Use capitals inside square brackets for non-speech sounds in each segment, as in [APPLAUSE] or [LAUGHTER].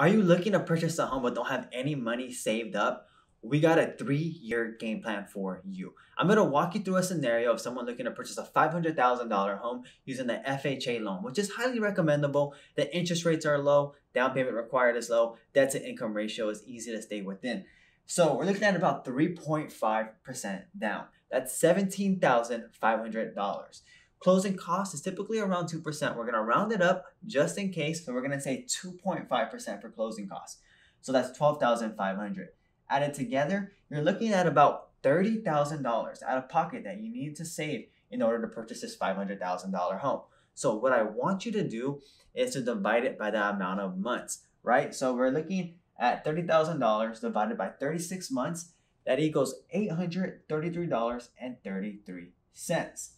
Are you looking to purchase a home but don't have any money saved up? We got a three year game plan for you. I'm to walk you through a scenario of someone looking to purchase a $500,000 home using the FHA loan, which is highly recommendable. The interest rates are low, down payment required is low, debt to income ratio is easy to stay within. So we're looking at about 3.5% down. That's $17,500. Closing cost is typically around 2%. We're going to round it up just in case. So we're going to say 2.5% for closing costs. So that's 12,500. Added together, you're looking at about $30,000 out of pocket that you need to save in order to purchase this $500,000 home. So what I want you to do is to divide it by the amount of months, right? So we're looking at $30,000 divided by 36 months. That equals $833.33.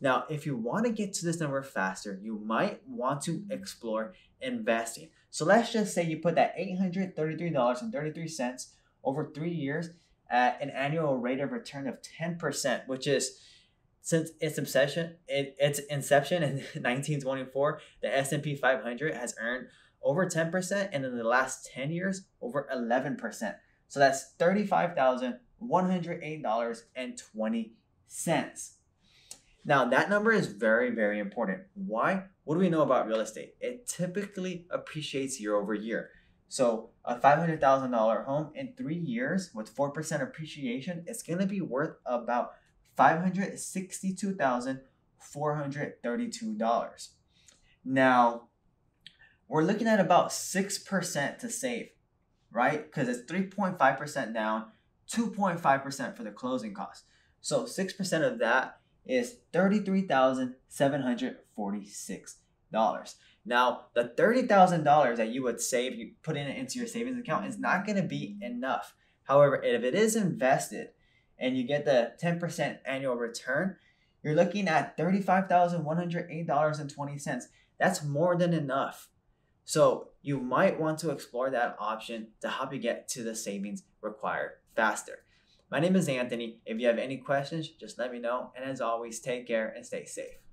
Now, if you want to get to this number faster, you might want to explore investing. So let's just say you put that $833.33 over three years at an annual rate of return of 10%, which is since its inception, it, its inception in [LAUGHS] 1924, the S&P 500 has earned over 10% and in the last 10 years over 11%. So that's $35,108.20. Now, that number is very, very important. Why? What do we know about real estate? It typically appreciates year over year. So, a $500,000 home in three years with 4% appreciation is going to be worth about $562,432. Now, we're looking at about 6% to save, right? Because it's 3.5% down, 2.5% for the closing cost. So 6% of that is $33,746. Now, the $30,000 that you would save, you put into your savings account, is not going to be enough. However, if it is invested and you get the 10% annual return, you're looking at $35,108.20. That's more than enough. So you might want to explore that option to help you get to the savings required faster. My name is Anthony. If you have any questions, just let me know. And as always, take care and stay safe.